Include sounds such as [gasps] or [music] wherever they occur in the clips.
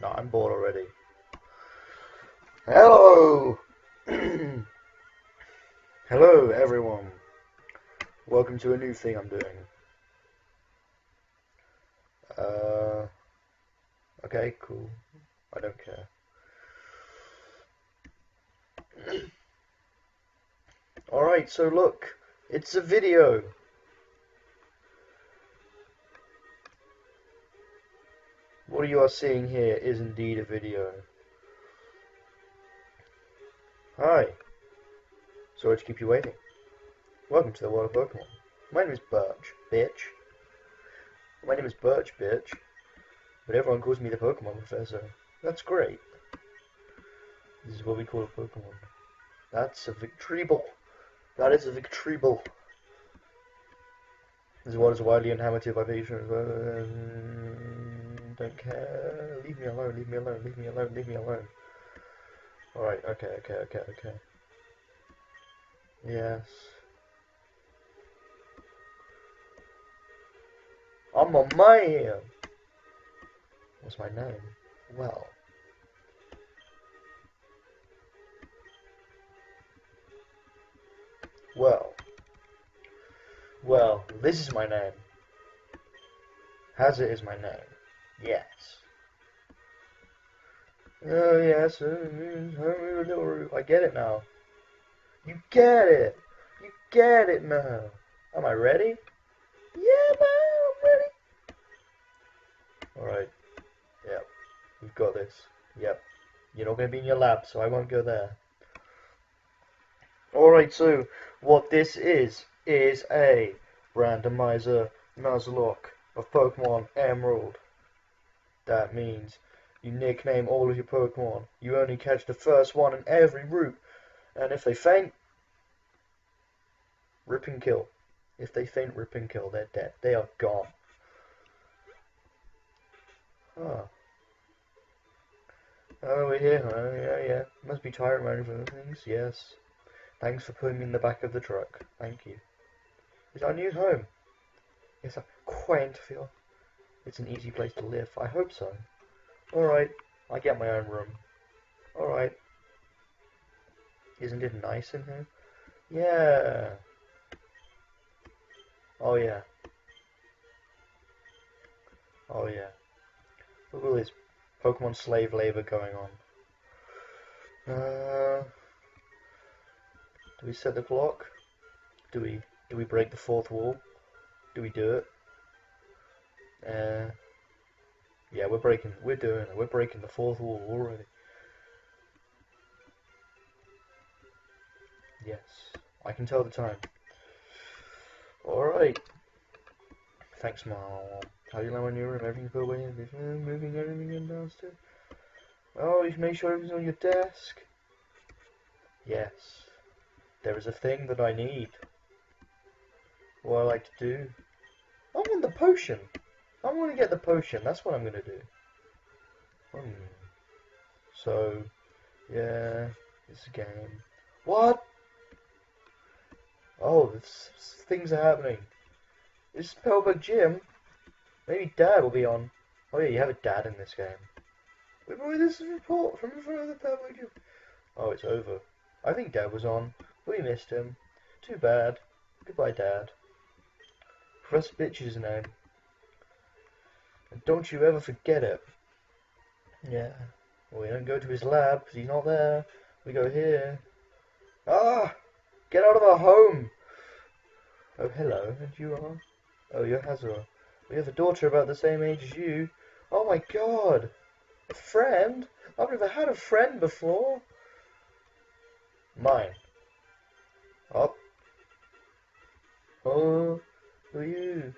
No, I'm bored already. Hello! [clears throat] Hello, everyone. Welcome to a new thing I'm doing. Uh, okay, cool. I don't care. [clears throat] Alright, so look, it's a video. What you are seeing here is indeed a video. Hi. Sorry to keep you waiting. Welcome to the world of Pokemon. My name is Birch, bitch. My name is Birch, bitch. But everyone calls me the Pokemon Professor. That's great. This is what we call a Pokemon. That's a Victreebel. That is a Victreebel. This world is widely inhabited by patients. Don't care. Leave me alone, leave me alone, leave me alone, leave me alone. Alright, okay, okay, okay, okay. Yes. I'm a man! What's my name? Well. Well. Well, this is my name. Hazard is my name. Yes. Oh, yes. Uh, uh, uh, I get it now. You get it. You get it now. Am I ready? Yeah, man, I'm ready. Alright. Yep. We've got this. Yep. You're not going to be in your lab, so I won't go there. Alright, so what this is, is a randomizer Nuzlocke of Pokemon Emerald. That means you nickname all of your Pokemon. You only catch the first one in every route. And if they faint, rip and kill. If they faint, rip and kill. They're dead. They are gone. Huh. Oh, we're here, huh? Yeah, yeah. Must be tired running for the things. Yes. Thanks for putting me in the back of the truck. Thank you. Is our new home? It's a quaint feel. It's an easy place to live. I hope so. Alright, I get my own room. Alright. Isn't it nice in here? Yeah. Oh yeah. Oh yeah. Look at this Pokemon slave labor going on. Uh, do we set the clock? Do we do we break the fourth wall? Do we do it? Uh, yeah, we're breaking. We're doing it. We're breaking the fourth wall already. Yes, I can tell the time. All right. Thanks, Mom. How do you like my new room? Everything's put away. Moving everything in downstairs. Oh, you make sure everything's on your desk. Yes. There is a thing that I need. What I like to do. I want the potion. I'm going to get the potion. That's what I'm going to do. Hmm. So, yeah, it's a game. What? Oh, this, things are happening. Is Petalburg Gym? Maybe Dad will be on. Oh yeah, you have a dad in this game. Wait, wait, this is a report from in front of the Petalburg Gym. Oh, it's over. I think Dad was on. We missed him. Too bad. Goodbye, Dad. Professor Bitch is his name. And don't you ever forget it. Yeah. We don't go to his lab because he's not there. We go here. Ah! Get out of our home! Oh, hello. And you are? Oh, you're Hazara. We have a daughter about the same age as you. Oh my god! A friend? I've never had a friend before. Mine. Up. Oh, who are you?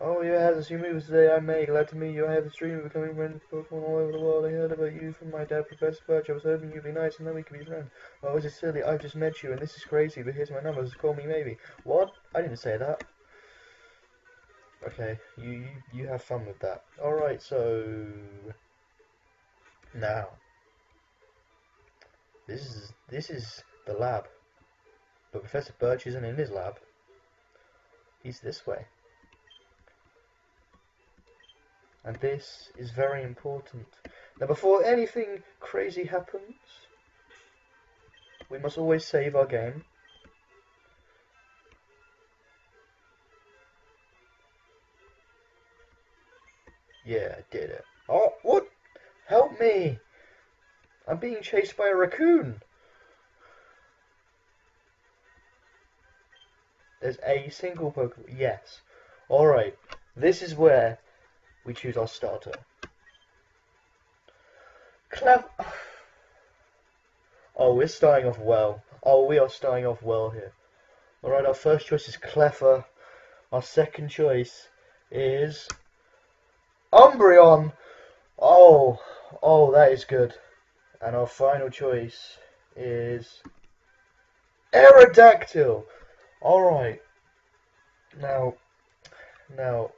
Oh, you had a few moves today I made. Glad to meet you. I have a dream of becoming friends with Pokemon all over the world. I heard about you from my dad, Professor Birch. I was hoping you'd be nice and then we could be friends. Oh, is it silly? I've just met you and this is crazy, but here's my number. Call me maybe. What? I didn't say that. Okay, you, you, you have fun with that. Alright, so... Now. This is, this is the lab. But Professor Birch isn't in his lab. He's this way. And this is very important Now, before anything crazy happens, we must always save our game. Yeah, I did it. Oh, what? Help me! I'm being chased by a raccoon. There's a single Pokemon. Yes. Alright. This is where we choose our starter. Clever. Oh, we're starting off well. Oh, we are starting off well here. Alright, our first choice is Cleffa. Our second choice is Umbreon. Oh, oh, that is good. And our final choice is Aerodactyl. Alright. Now, now,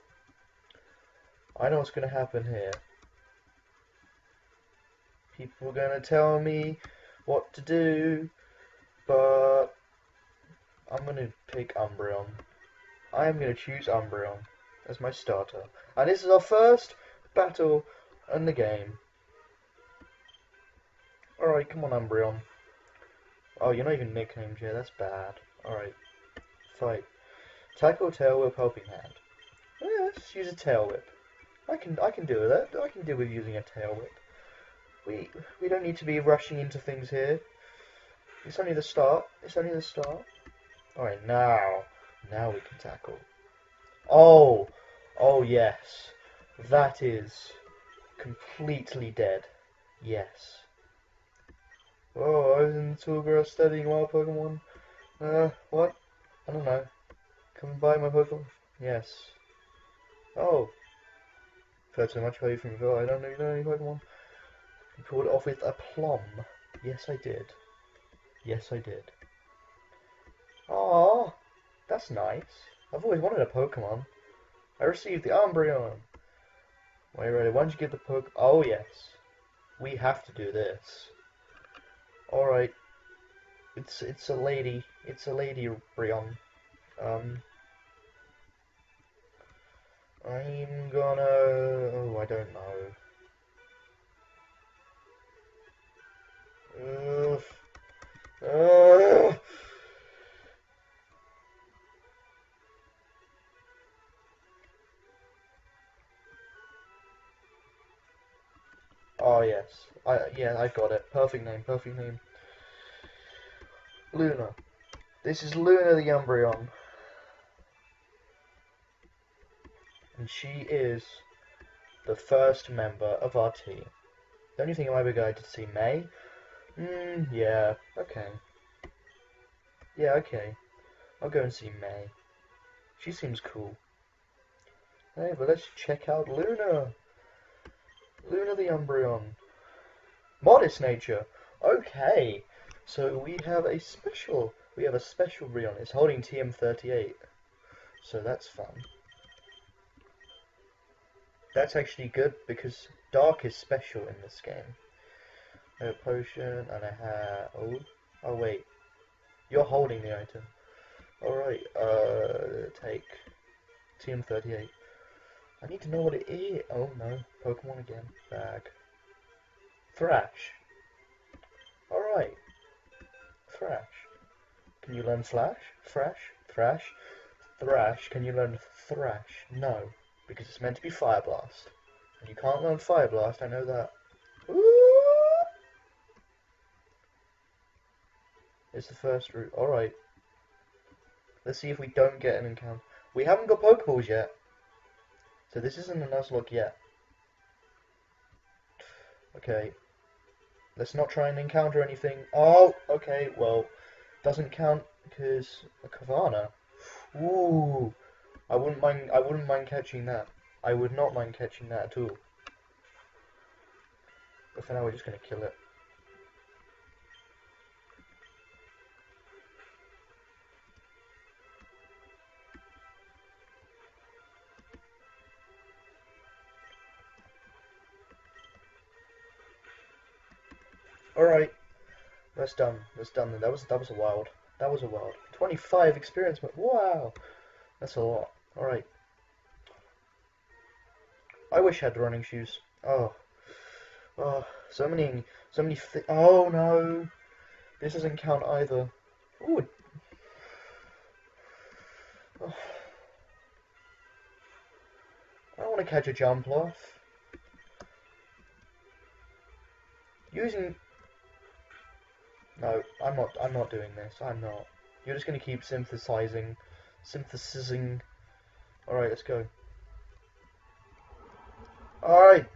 I know what's to happen here. People are to tell me what to do, but I'm to pick Umbreon. I am to choose Umbreon as my starter. And this is our first battle in the game. Alright, come on Umbreon. Oh, you're not even nicknamed yet, that's bad. Alright, fight. Tackle, tail whip, helping hand. Let's use a tail whip. I can I can do with that. I can deal with using a tail whip. We we don't need to be rushing into things here. It's only the start. It's only the start. Alright, now. Now we can tackle. Oh! Oh yes. That is completely dead. Yes. Oh, I was in Schoolgirl studying wild Pokemon. Uh, what? I don't know. Come buy my Pokemon. Yes. Oh. So much value from you. I don't know, you know any Pokemon. You pulled it off with a plum. Yes, I did. Yes, I did. Ah, that's nice. I've always wanted a Pokemon. I received the Umbreon. Wait, ready? Why don't you get the Poke? Oh yes, we have to do this. All right. It's it's a lady. It's a lady Brion. Um. I'm gonna. Oh, I don't know. Ugh. Oh yes, I yeah I got it. Perfect name, perfect name. Luna. This is Luna the Umbreon. And she is the first member of our team. The only thing I might be going to see May. Hmm, yeah, okay. Yeah, okay. I'll go and see May. She seems cool. Hey, but let's check out Luna. Luna the Umbreon. Modest nature. Okay. So we have a special. We have a special Breon. It's holding TM38. So that's fun. That's actually good because Dark is special in this game. A potion and a hat. Oh, oh wait. You're holding the item. Alright, uh, take TM38. I need to know what it is. Oh no, Pokemon again. Bag. Thrash. Alright. Thrash. Can you learn Flash? Thrash? Thrash? Thrash. Can you learn Thrash? No. Because it's meant to be Fire Blast. And you can't learn Fire Blast, I know that. Ooh! It's the first route. Alright. Let's see if we don't get an encounter. We haven't got Pokeballs yet. So this isn't a Nuzlocke yet. Okay. Let's not try and encounter anything. Oh, okay, well, doesn't count because a Carvanha. Ooh, I wouldn't mind. I wouldn't mind catching that. I would not mind catching that at all. But for now, we're just gonna kill it. Alright. That's done. That's done. That was that was a wild. That was a wild. 25 experience. Wow. That's a lot. Alright. I wish I had running shoes. Oh. Oh, so many, so many. Oh no, this doesn't count either. Ooh. Oh. I don't want to catch a Jumpluff. Using. No, I'm not. I'm not doing this. I'm not. You're just gonna keep synthesizing, synthesizing. All right, let's go. All right,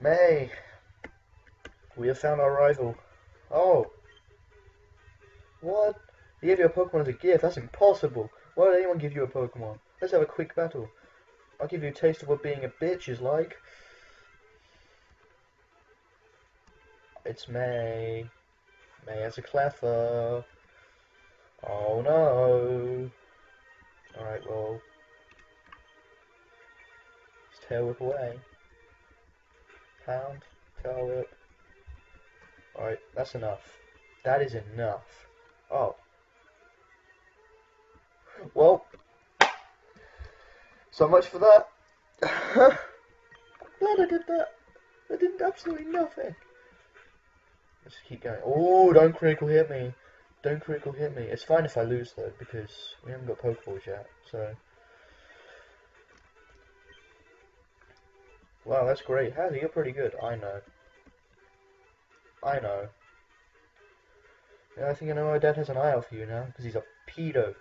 May. We have found our rival. Oh. What? He gave you a Pokemon as a gift? That's impossible. Why would anyone give you a Pokemon? Let's have a quick battle. I'll give you a taste of what being a bitch is like. It's May. May has a Cleffa. Oh no. Alright, well. Tail whip away. Pound, tail whip. Alright, that's enough. That is enough. Oh. Well. So much for that. [laughs] Glad I did that. I did absolutely nothing. Let's keep going. Oh, don't critical hit me. Don't critical hit me. It's fine if I lose though, because we haven't got Pokeballs yet, so. Wow, that's great. Hazzy, you're pretty good. I know. I know. Yeah, I think I know why Dad has an eye out for you now, because he's a pedo.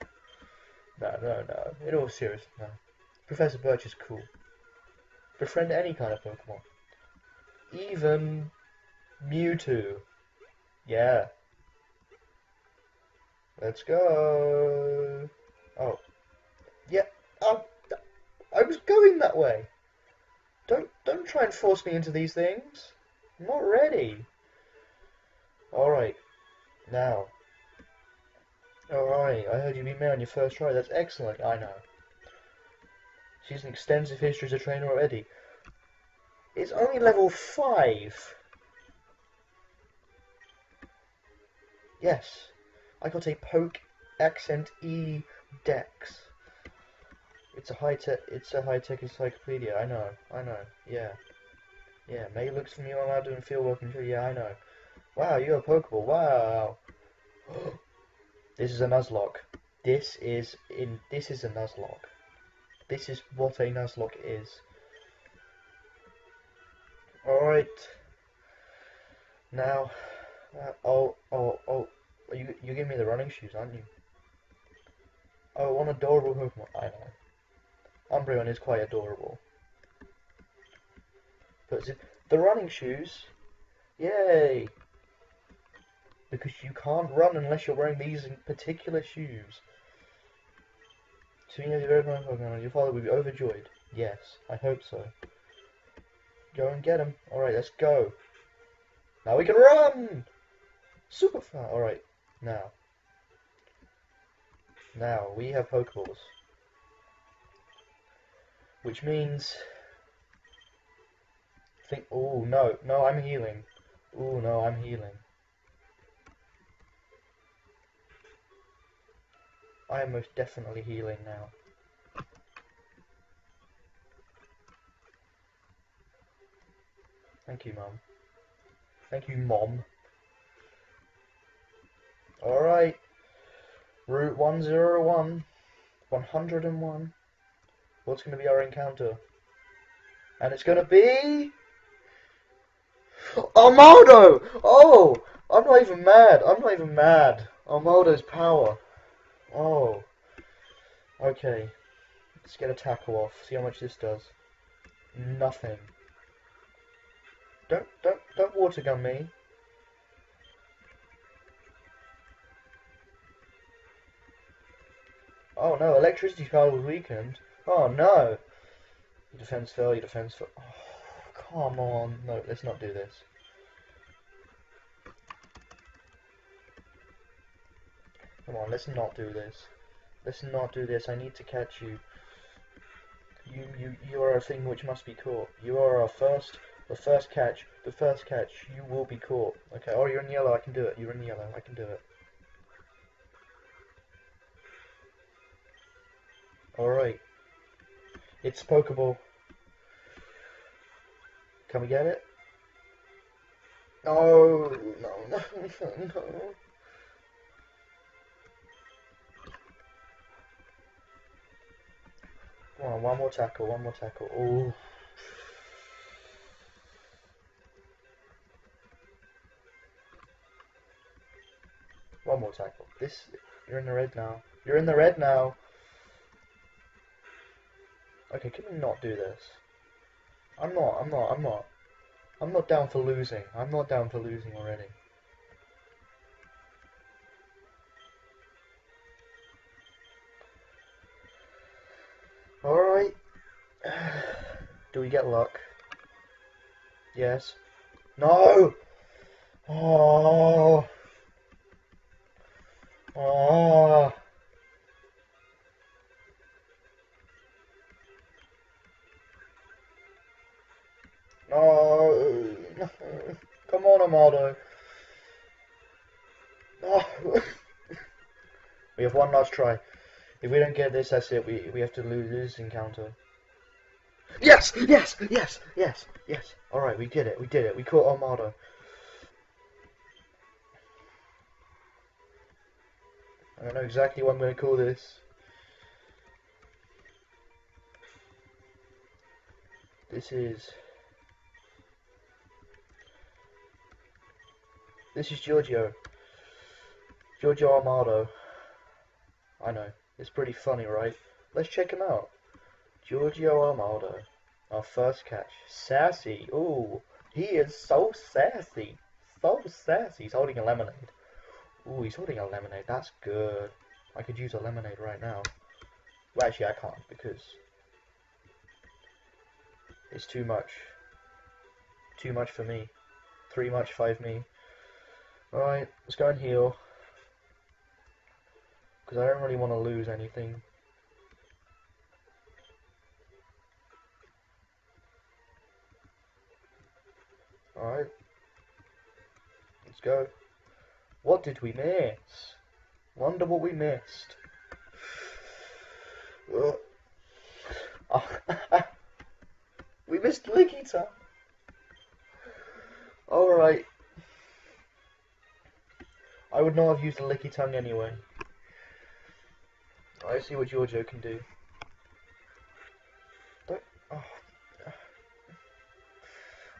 No, no, no. In all seriousness, no. Professor Birch is cool. Befriend any kind of Pokemon. Even Mewtwo. Yeah. Let's go. Oh. Yeah. Oh, I was going that way. Don't don't try and force me into these things. I'm not ready. Alright. Now. Alright, I heard you beat me on your first try. That's excellent. I know. She's an extensive history as a trainer already. It's only level 5. Yes. I got a Poke Accent E Dex. It's a high tech it's a high tech encyclopedia, I know, I know, yeah. Yeah, May looks for me while I'm doing field work and yeah, I know. Wow, you're a Pokeball, wow. [gasps] this is a Nuzlocke. This is in this is a Nuzlocke. This is what a Nuzlocke is. Alright. Now uh, oh oh oh you you give me the running shoes, aren't you? Oh, one adorable Pokemon. I know. Umbreon is quite adorable. But the running shoes, yay! Because you can't run unless you're wearing these particular shoes. So you know your very fine Pokemon, your father will be overjoyed. Yes, I hope so. Go and get him. Alright, let's go. Now we can run! Super fast. Alright, now. Now, we have Pokeballs. Which means... Think, oh no, no, I'm healing. Oh no, I'm healing. I am most definitely healing now. Thank you, Mum. Thank you, Mom. Alright. Route 101. 101. What's going to be our encounter? And it's going to be... Armaldo! Oh! I'm not even mad. I'm not even mad. Armaldo's power. Oh. Okay. Let's get a tackle off. See how much this does. Nothing. Don't, don't, don't water gun me. Oh no, electricity power was weakened. Oh no! Your defense fell, your defense fell. Oh, come on. No, let's not do this. Come on, let's not do this. Let's not do this. I need to catch you. You, you, you are a thing which must be caught. You are our first, the first catch, the first catch. You will be caught. Okay. Oh, you're in yellow. I can do it. You're in yellow. I can do it. Alright. It's Pokeball. Can we get it? No, no, no, no, no. Come on, one more tackle, one more tackle. Ooh. One more tackle. This, you're in the red now. You're in the red now. Okay, can we not do this? I'm not, I'm not, I'm not. I'm not down for losing. I'm not down for losing already. Alright. [sighs] Do we get luck? Yes. No! Oh! Oh! No! Come on, Amado. No! we have one last try. If we don't get this, that's it. We we have to lose this encounter. Yes! Yes! Yes! Yes! Yes! Alright, we did it. We did it. We caught Armado. I don't know exactly what I'm going to call this. This is... This is Giorgio. Giorgio Armado. I know. It's pretty funny, right? Let's check him out. Giorgio Armado. Our first catch. Sassy. Ooh. He is so sassy. So sassy. He's holding a lemonade. Ooh, he's holding a lemonade. That's good. I could use a lemonade right now. Well, actually, I can't because it's too much. Too much for me. Three much, five me. Alright, let's go and heal. Because I don't really want to lose anything. Alright. Let's go. What did we miss? Wonder what we missed. [laughs] We missed Lickitung. Alright. I would not have used a tongue anyway. I see what your Giorgio can do. Don't, oh.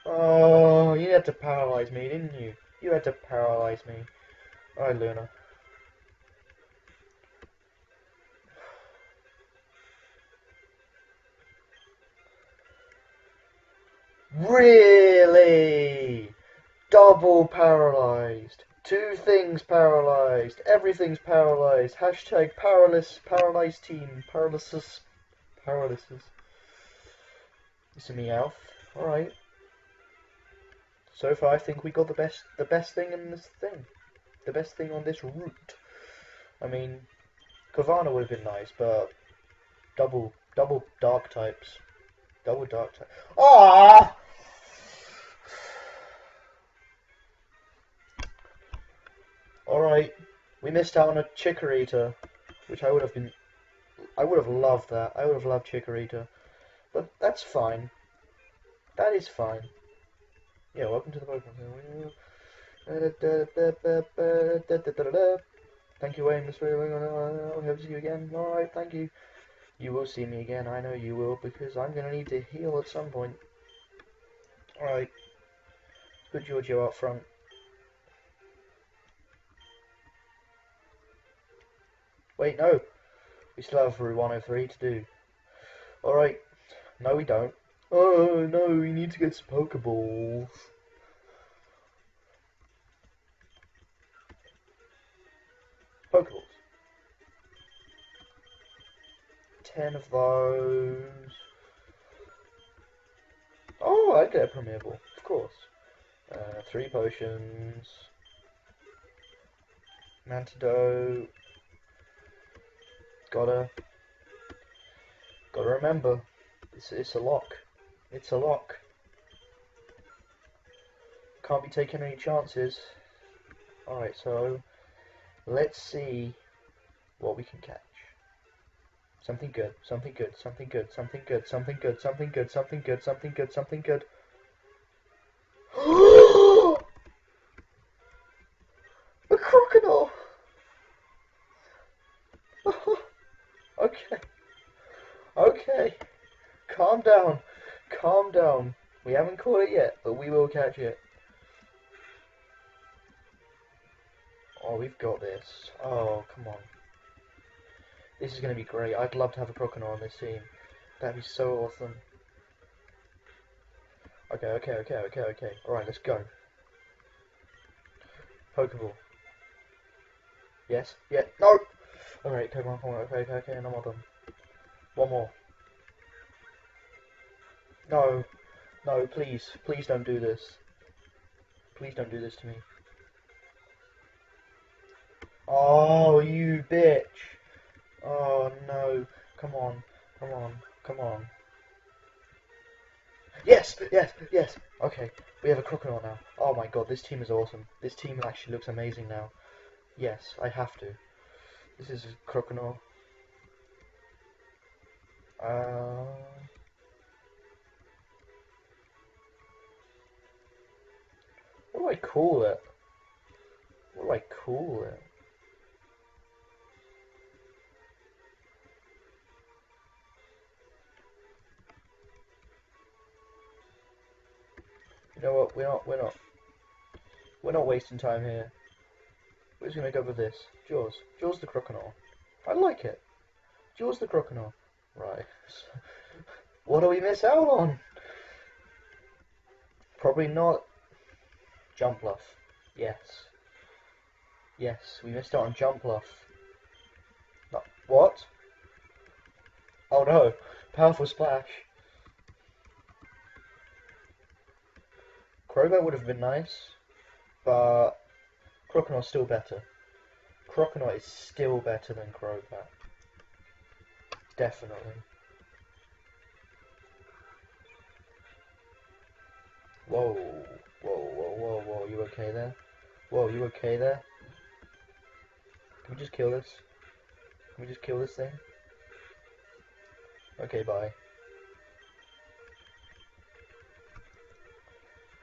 oh, you had to paralyze me, didn't you? You had to paralyze me. Alright, Luna. Really? Double paralyzed. Two things paralyzed. Everything's paralyzed. Hashtag powerless, paralyzed team. Paralysis. Paralysis. It's a Meowth. Alright. So far I think we got the best the best thing in this thing. The best thing on this route. I mean Carvanha would have been nice, but double double dark types. Double dark types. Ah Alright, we missed out on a Chikorita, which I would have been, I would have loved that. I would have loved Chikorita, but that's fine. That is fine. Yeah, welcome to the Pokemon. Thank you, Wayne. I'll hope to see you again. Alright, thank you. You will see me again. I know you will, because I'm going to need to heal at some point. Alright. Put Giorgio out front. Wait, no. We still have Route 103 to do. Alright. No, we don't. Oh, no, we need to get some Pokeballs. Pokeballs. Ten of those. Oh, I get a Premier Ball, of course. Uh, three potions. Antidote. Gotta, gotta remember, it's, it's a lock. It's a lock. Can't be taking any chances. Alright, so let's see what we can catch. Something good, something good, something good, something good, something good, something good, something good, something good, something good. Catch it. Oh, we've got this. Oh, come on. This is going to be great. I'd love to have a Croconaw on this team. That'd be so awesome. Okay, okay, okay, okay, okay. Alright, let's go. Pokeball. Yes, yeah, no! Alright, come on, come on, okay, okay, okay, no more done. One more. No, no, please, please don't do this. Please don't do this to me. Oh, you bitch! Oh no, come on, come on, come on. Yes, yes, yes. Okay, we have a Croconaw now. Oh my god, this team is awesome. This team actually looks amazing now. Yes, I have to. This is a Croconaw. Uh... do I call it? What do I call it? You know what? We're not. We're not. We're not wasting time here. We're just gonna go with this. Jaws. Jaws the Croconaw. I like it. Jaws the Croconaw. Right. [laughs] what do we miss out on? Probably not. Jumpluff. Yes. Yes, we missed out on Jumpluff. No, what? Oh no. Powerful Splash. Crobat would have been nice, but Croconaw's still better. Croconaw is still better than Crobat. Definitely. Whoa, whoa, whoa, whoa, whoa, you okay there? Whoa, you okay there? Can we just kill this? Can we just kill this thing? Okay, bye.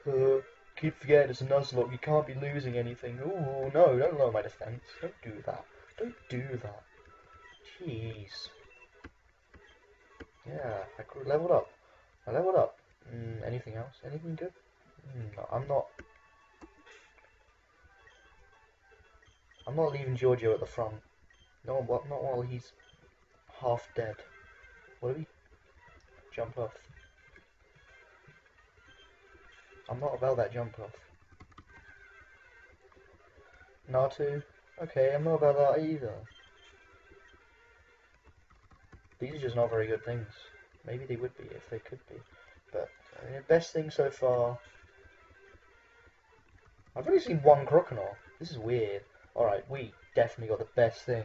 Uh, keep forgetting it's a Nuzlocke, you can't be losing anything. Oh no, don't lower my defense. Don't do that. Don't do that. Jeez. Yeah, I leveled up. I leveled up. Mm, anything else? Anything good? I'm not... I'm not leaving Giorgio at the front. No? Not while he's half dead. What do we... Jumpluff. I'm not about that Jumpluff. Natu? Okay, I'm not about that either. These are just not very good things. Maybe they would be if they could be. But, I mean, best thing so far... I've only seen one Croconaw. This is weird. Alright, we definitely got the best thing.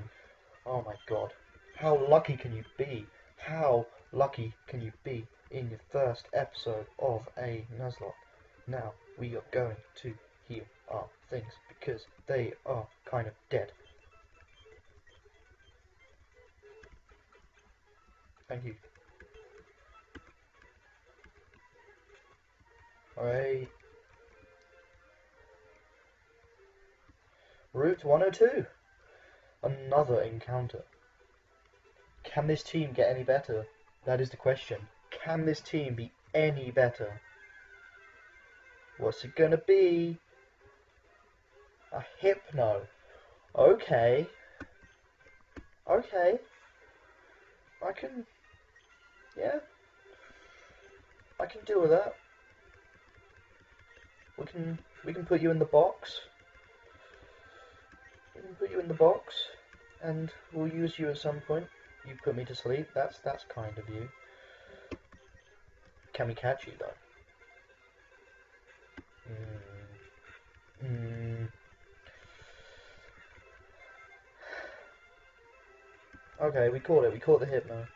Oh my god. How lucky can you be? How lucky can you be in your first episode of a Nuzlocke? Now we are going to heal our things because they are kind of dead. Thank you. Alright. Route 102. Another encounter. Can this team get any better? That is the question. Can this team be any better? What's it gonna be? A hypno. Okay. Okay. I can... Yeah. I can deal with that. We can we can put you in the box. Put you in the box, and we'll use you at some point. You put me to sleep. That's that's kind of you. Can we catch you though? Mm. Mm. Okay, we caught it. We caught the hypno.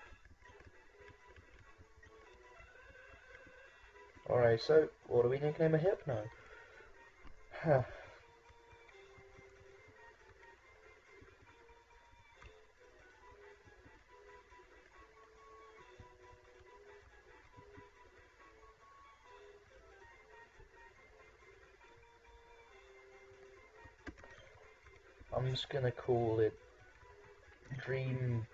Alright, so what do we nickname a hypno? Huh. Just gonna call it Dream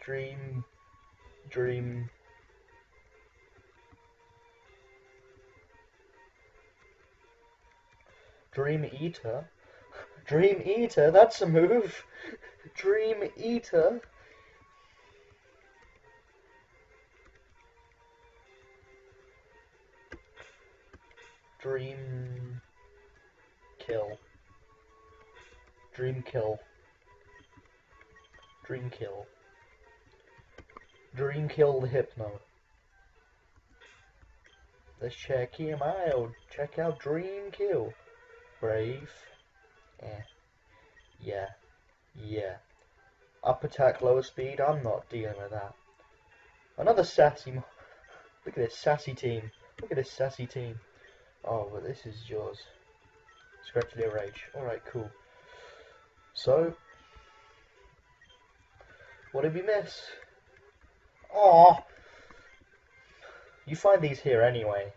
Dream. Dream. Dream Eater? [laughs] Dream Eater? That's a move! [laughs] Dream Eater? Dream kill. Dream kill. Dream kill. Dream kill the hypno. Let's check him out. Check out Dream kill. Brave. Eh. Yeah. Yeah. Up attack, lower speed. I'm not dealing with that. Another sassy. [laughs] Look at this sassy team. Look at this sassy team. Oh, but this is yours. Scratchly Rage. Alright, cool. So, what did we miss? Oh, You find these here anyway.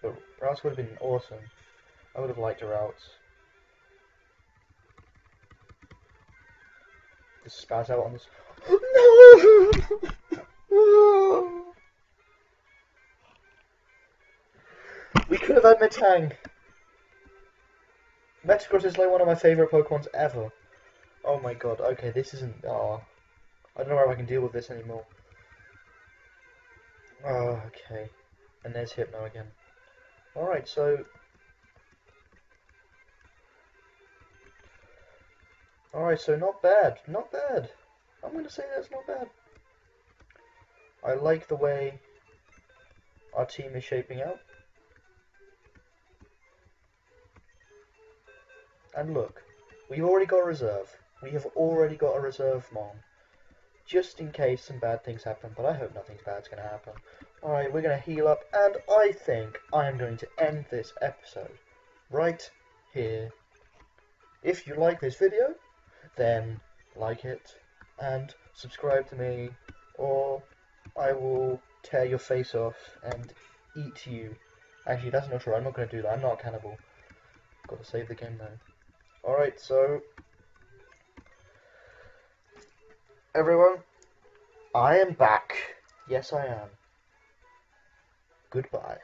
But routes would have been awesome. I would have liked the routes. Just spaz out on this. [gasps] no! [laughs] We could have had Metang. Metagross is like one of my favourite Pokemons ever. Oh my god, okay, this isn't... Oh, I don't know if I can deal with this anymore. Oh, okay. And there's Hypno again. Alright, so... Alright, so not bad. Not bad. I'm to say that's not bad. I like the way our team is shaping out. And look, we've already got a reserve. We have already got a reserve Mon. Just in case some bad things happen, but I hope nothing bad's going to happen. Alright, we're going to heal up, and I think I am going to end this episode right here. If you like this video, then like it, and subscribe to me, or I will tear your face off and eat you. Actually, that's not true. I'm not going to do that. I'm not a cannibal. Got to save the game though. Alright, so... Everyone, I am back. Yes, I am. Goodbye.